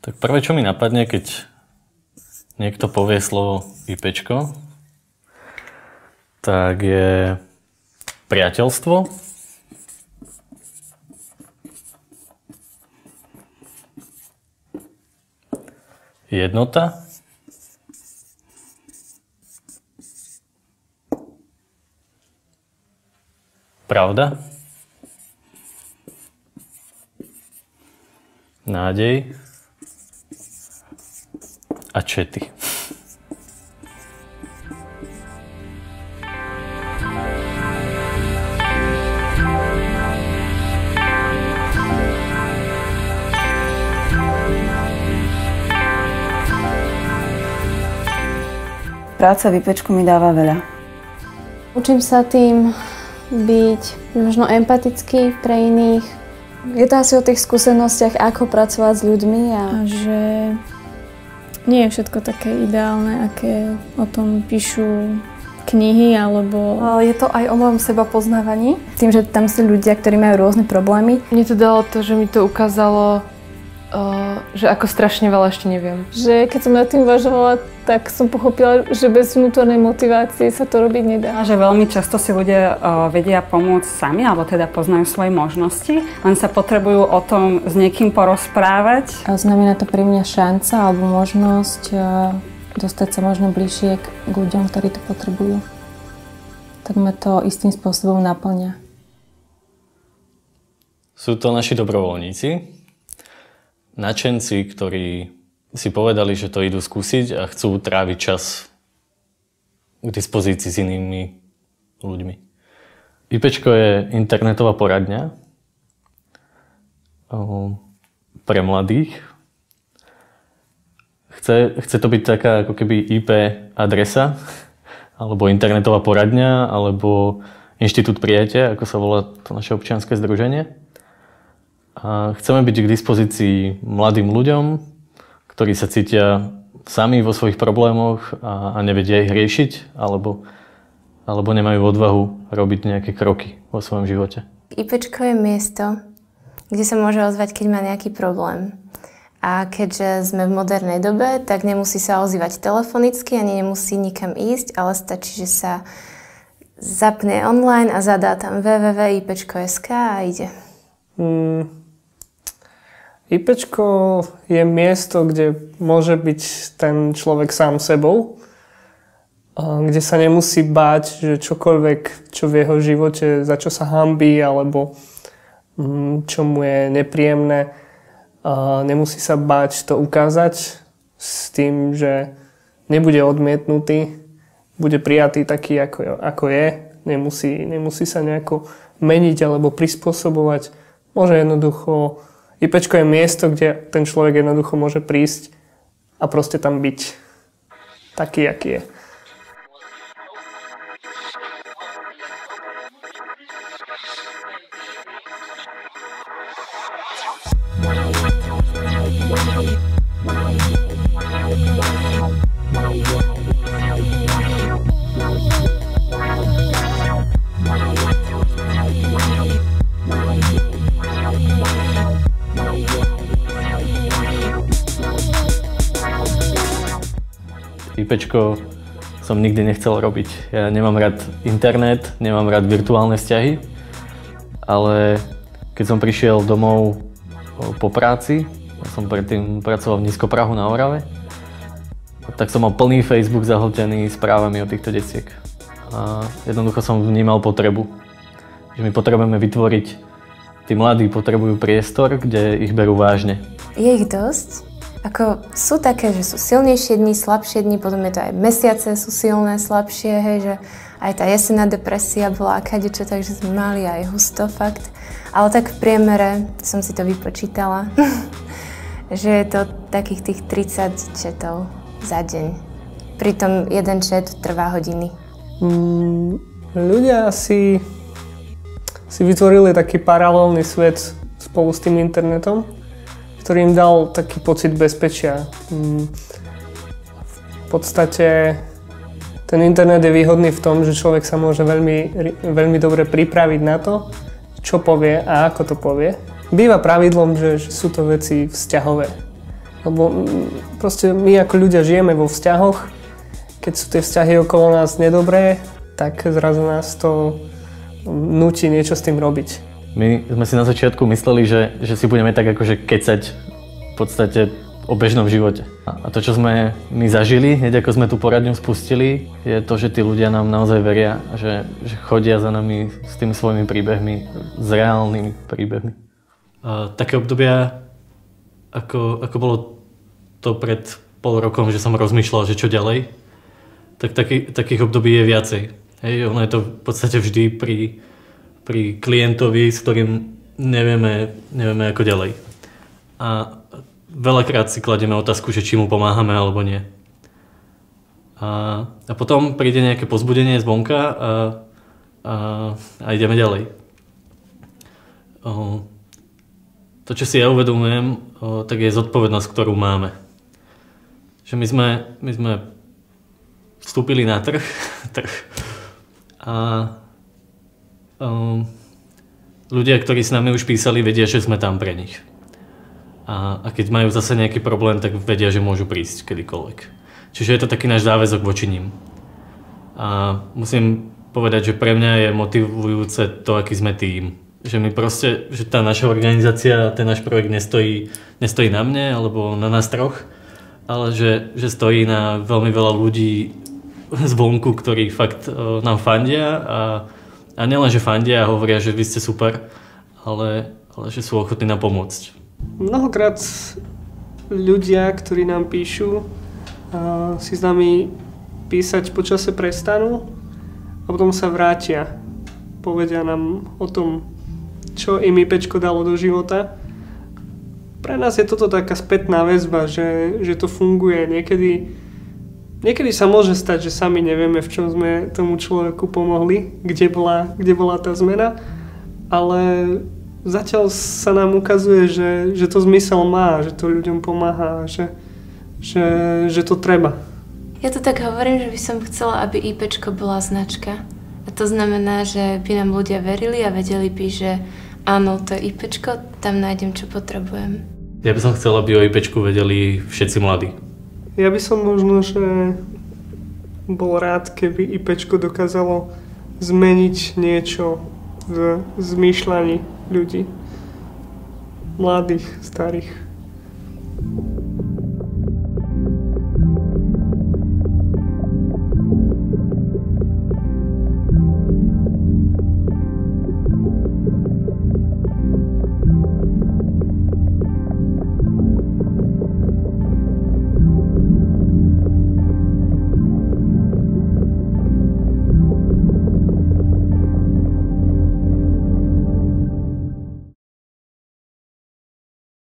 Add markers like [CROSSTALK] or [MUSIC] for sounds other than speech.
Tak prvé, čo mi napadne, keď niekto povie slovo IPčko, tak je priateľstvo, jednota, pravda, nádej, a čety. Práca v IPčku mi dáva veľa. Učím sa tým byť možno empatický pre iných. Je to asi o tých skúsenostiach, ako pracovať s ľuďmi a, a že nie je všetko také ideálne, aké o tom píšu knihy alebo... Je to aj o mojom seba poznávaní. Tým, že tam sú ľudia, ktorí majú rôzne problémy. Mne to dalo to, že mi to ukázalo že ako strašne veľa ešte neviem. Že keď som nad tým uvažovala, tak som pochopila, že bez vnútornej motivácie sa to robiť nedá. A že veľmi často si ľudia vedia pomôcť sami, alebo teda poznajú svoje možnosti, len sa potrebujú o tom s niekým porozprávať. A znamená to pre mňa šanca alebo možnosť dostať sa možno bližšie k ľuďom, ktorí to potrebujú. Tak ma to istým spôsobom naplňa. Sú to naši dobrovoľníci, načenci, ktorí si povedali, že to idú skúsiť a chcú tráviť čas k dispozícii s inými ľuďmi. IPčko je internetová poradňa pre mladých. Chce, chce to byť taká ako keby IP adresa, alebo internetová poradňa, alebo Inštitút prijatia, ako sa volá to naše občianske združenie. A chceme byť k dispozícii mladým ľuďom, ktorí sa cítia sami vo svojich problémoch a, a nevedia ich riešiť, alebo, alebo nemajú odvahu robiť nejaké kroky vo svojom živote. IPčko je miesto, kde sa môže ozvať, keď má nejaký problém. A keďže sme v modernej dobe, tak nemusí sa ozývať telefonicky, ani nemusí nikam ísť, ale stačí, že sa zapne online a zadá tam www.ipčko.sk a ide. Mm, IPčko je miesto, kde môže byť ten človek sám sebou, kde sa nemusí báť, že čokoľvek, čo v jeho živote, za čo sa hambí, alebo mm, čo mu je nepríjemné, nemusí sa báť to ukázať s tým, že nebude odmietnutý, bude prijatý taký, ako, ako je, nemusí, nemusí sa nejako meniť alebo prispôsobovať. Môže jednoducho IPčko je miesto, kde ten človek jednoducho môže prísť a proste tam byť taký, aký je. IPčko som nikdy nechcel robiť. Ja nemám rád internet, nemám rád virtuálne vzťahy, ale keď som prišiel domov po práci, ja som predtým pracoval v Nízkoprahu na Orave, tak som mal plný Facebook zahltený správami o týchto deciek. A jednoducho som vnímal potrebu, že my potrebujeme vytvoriť, tí mladí potrebujú priestor, kde ich berú vážne. Je ich dosť? Ako sú také, že sú silnejšie dni, slabšie dni, potom je to aj mesiace sú silné, slabšie, hej, že aj tá jesenná depresia bola akadečo, takže sme mali aj husto fakt. Ale tak v priemere som si to vypočítala, [LAUGHS] že je to takých tých 30 četov za deň. Pritom jeden čet trvá hodiny. Mm, ľudia si, si vytvorili taký paralelný svet spolu s tým internetom ktorý im dal taký pocit bezpečia. Mm. V podstate ten internet je výhodný v tom, že človek sa môže veľmi, veľmi dobre pripraviť na to, čo povie a ako to povie. Býva pravidlom, že, sú to veci vzťahové. Lebo mm, proste my ako ľudia žijeme vo vzťahoch, keď sú tie vzťahy okolo nás nedobré, tak zrazu nás to nutí niečo s tým robiť. My sme si na začiatku mysleli, že, že si budeme tak akože kecať v podstate o bežnom živote. A to, čo sme my zažili, hneď ako sme tú poradňu spustili, je to, že tí ľudia nám naozaj veria, že, že chodia za nami s tými svojimi príbehmi, s reálnymi príbehmi. A také obdobia, ako, ako bolo to pred pol rokom, že som rozmýšľal, že čo ďalej, tak taký, takých období je viacej. Hej, ono je to v podstate vždy pri, pri klientovi, s ktorým nevieme, nevieme ako ďalej. A veľakrát si kladieme otázku, že či mu pomáhame alebo nie. A, a potom príde nejaké pozbudenie zvonka a, a, a ideme ďalej. O, to, čo si ja uvedomujem, o, tak je zodpovednosť, ktorú máme. Že my sme, my sme vstúpili na trh, [LAUGHS] trh a ľudia, ktorí s nami už písali, vedia, že sme tam pre nich. A, a keď majú zase nejaký problém, tak vedia, že môžu prísť kedykoľvek. Čiže je to taký náš záväzok voči ním. A musím povedať, že pre mňa je motivujúce to, aký sme tým. Že my proste, že tá naša organizácia, ten náš projekt nestojí, nestojí na mne alebo na nás troch, ale že, že stojí na veľmi veľa ľudí zvonku, ktorí fakt uh, nám fandia a, a nielen, že fandia a hovoria, že vy ste super, ale, ale že sú ochotní nám pomôcť. Mnohokrát ľudia, ktorí nám píšu, si s nami písať počase prestanú a potom sa vrátia. Povedia nám o tom, čo im IPčko dalo do života. Pre nás je toto taká spätná väzba, že, že to funguje. Niekedy Niekedy sa môže stať, že sami nevieme, v čom sme tomu človeku pomohli, kde bola, kde bola tá zmena, ale zatiaľ sa nám ukazuje, že, že to zmysel má, že to ľuďom pomáha, že, že, že to treba. Ja to tak hovorím, že by som chcela, aby IPčko bola značka. A to znamená, že by nám ľudia verili a vedeli by, že áno, to je IPčko, tam nájdem, čo potrebujem. Ja by som chcela, aby o IPčku vedeli všetci mladí. Ja by som možno, že bol rád, keby IPčko dokázalo zmeniť niečo v zmýšľaní ľudí. Mladých, starých.